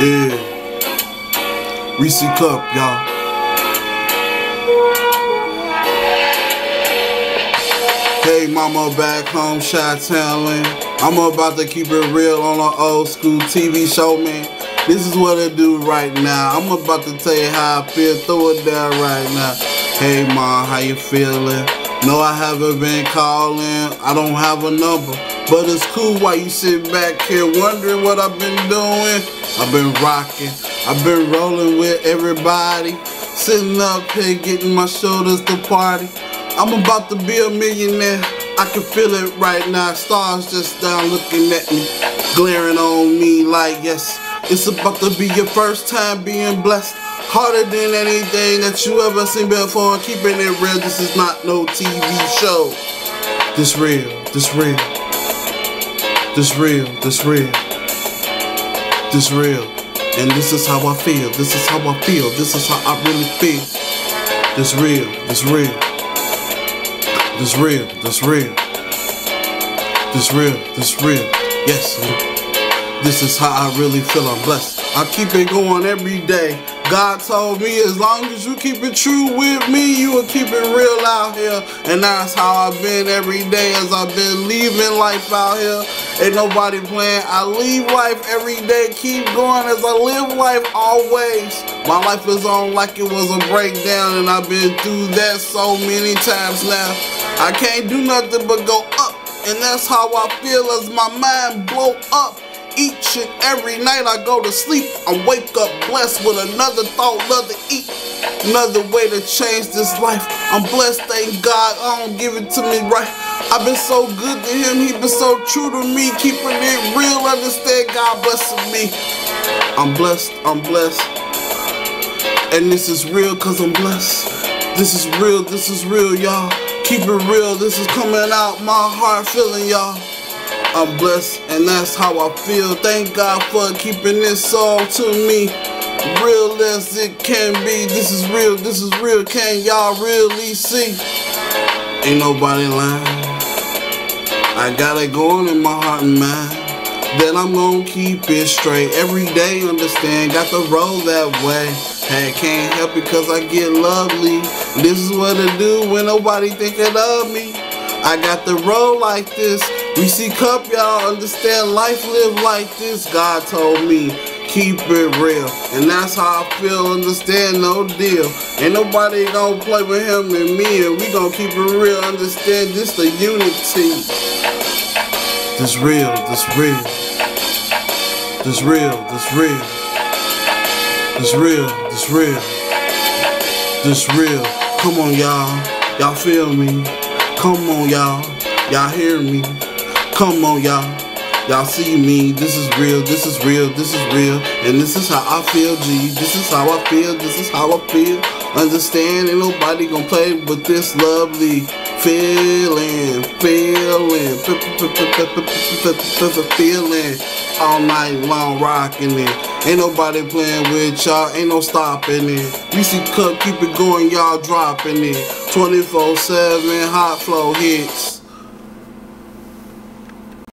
Yeah. Reece'cee Cup, y'all. Hey, mama back home, shot telling. I'm about to keep it real on an old school TV show, man. This is what I do right now. I'm about to tell you how I feel. Throw it down right now. Hey, mom, how you feeling? No, I haven't been calling. I don't have a number. But it's cool while you sit back here wondering what I've been doing. I've been rocking. I've been rolling with everybody. Sitting up here getting my shoulders to party. I'm about to be a millionaire. I can feel it right now. Stars just down looking at me, glaring on me like, yes, it's about to be your first time being blessed. Harder than anything that you ever seen before. Keeping it real, this is not no TV show. This real, this real. This real, this real. This real. And this is how I feel. This is how I feel. This is how I really feel. This real, this real. This real, this real. This real, this real. Yes. This is how I really feel. I'm blessed. I keep it going every day. God told me as long as you keep it true with me, you will keep it real out here. And that's how I've been every day as I've been leaving life out here. Ain't nobody playing. I leave life every day, keep going as I live life always. My life is on like it was a breakdown, and I've been through that so many times now. I can't do nothing but go up, and that's how I feel as my mind blow up. Each and every night I go to sleep, I wake up blessed with another thought, another eat, another way to change this life. I'm blessed, thank God. I don't give it to me right. I've been so good to him, he been so true to me, keeping it real. Understand God blessing me. I'm blessed, I'm blessed. And this is real cause I'm blessed. This is real, this is real, y'all. Keep it real, this is coming out my heart feeling, y'all. I'm blessed and that's how I feel. Thank God for keeping this song to me. Real as it can be. This is real, this is real. Can y'all really see? Ain't nobody lying. I got it going in my heart and mind. Then I'm gonna keep it straight. Every day, understand, got to roll that way. Hey, can't help it cause I get lovely. This is what I do when nobody thinking of me. I got to roll like this. Reece'cee Cup, y'all understand life live like this. God told me, keep it real. And that's how I feel, understand, no deal. Ain't nobody gonna play with him and me, and we gonna keep it real, understand this the unity. This real, this real. This real, this real. This real, this real. This real. Come on, y'all. Y'all feel me? Come on, y'all. Y'all hear me? Come on, y'all. Y'all see me. This is real. This is real. This is real. And this is how I feel, G. This is how I feel. This is how I feel. Understand? Ain't nobody gonna play with this lovely feeling. Feeling. Feeling. All night long rocking it. Ain't nobody playing with y'all. Ain't no stopping it. Reece'cee Cup, keep it going. Y'all dropping it. 24 7 hot flow hits.